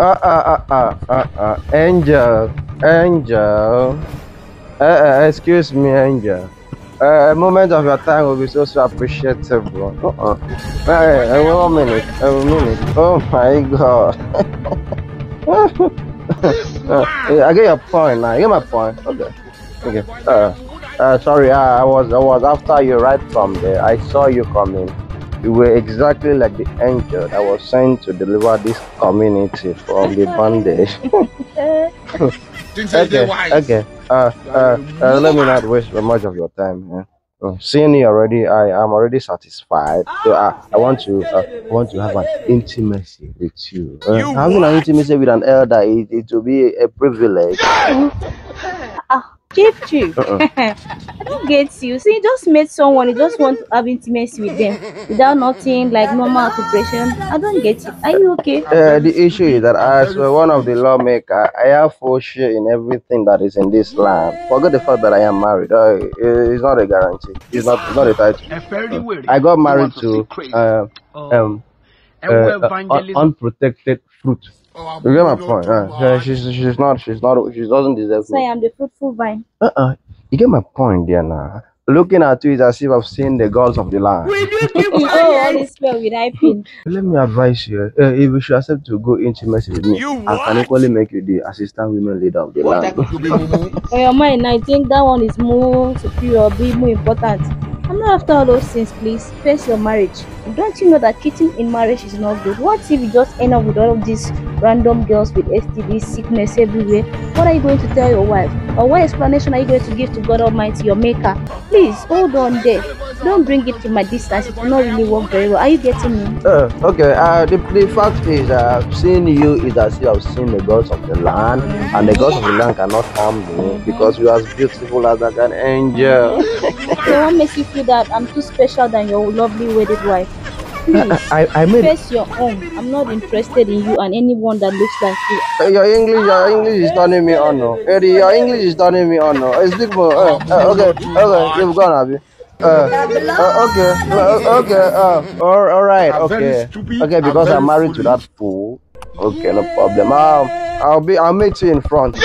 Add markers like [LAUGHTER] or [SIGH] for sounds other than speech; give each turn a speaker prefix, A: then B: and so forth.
A: Uh, uh, uh, uh, uh, uh, Angel, Angel. Uh, uh, excuse me, Angel. Uh, a moment of your time will be so, so appreciable. Uh-uh. Hey, one minute, one minute. Oh my God. [LAUGHS] uh, I get your point now. You get my point. Okay. Okay. Uh, uh, sorry, I was I was after you right from there. I saw you coming. You were exactly like the angel that was sent to deliver this community from the bondage. [LAUGHS] okay, okay. Uh, uh, uh, let me not waste much of your time. Man. Uh, seeing you already, I am already satisfied. So uh, I want to, uh, I want to have an intimacy with you. Uh, having an intimacy with an elder, it, it will be a privilege.
B: Ah, Chief [LAUGHS] Chief.
A: Uh-uh.
B: I don't get you. See, you just met someone, you just want to have intimacy with them without nothing like normal occupation. I don't get it. Are you okay?
A: Uh, the issue is that as one of the lawmakers, I have full share in everything that is in this land. Forget the fact that I am married. Uh, it's not a guarantee. It's not, it's not a title. Uh, I got married to uh, um, uh, uh, un- unprotected fruit. You get my point? Uh, yeah, she's she's not she's not she doesn't deserve
B: So I
A: me.
B: am the fruitful vine.
A: Uh uh You get my point, there now. Looking at you is as if I've seen the gods of the land.
B: oh, all is well with hyping.
A: Let me advise you. Uh, if you should accept to go intimacy with me, I can equally make you the assistant women leader of the land.
B: For [LAUGHS] your mind, I think that one is more superior, be more important. I'm not after all those things, please. Face your marriage. Don't you know that cheating in marriage is not good? What if you just end up with all of these random girls with STD sickness everywhere? What are you going to tell your wife? Or what explanation are you going to give to God Almighty, your maker? Please hold on there. Don't bring it to my distance. It will not really work very well. Are you getting me?
A: Uh, okay, uh, the, the fact is, uh, seeing you is as if I've seen the gods of the land, and the gods of the land cannot harm me because you are as beautiful as like an angel.
B: So what makes you feel that I'm too special than your lovely wedded wife? Please.
A: I, I made
B: Face your own. I'm not interested in you and anyone that looks like you.
A: uh, your English, your English is turning me on. No, Eddie, your English is turning me on. No, it's big more. Uh, uh, okay, okay, you've gone, Abby. Uh, uh, okay, uh, okay, uh, all, all right, okay, okay, because I'm married to that fool. Okay, no problem. Um, I'll be, I'll meet you in front.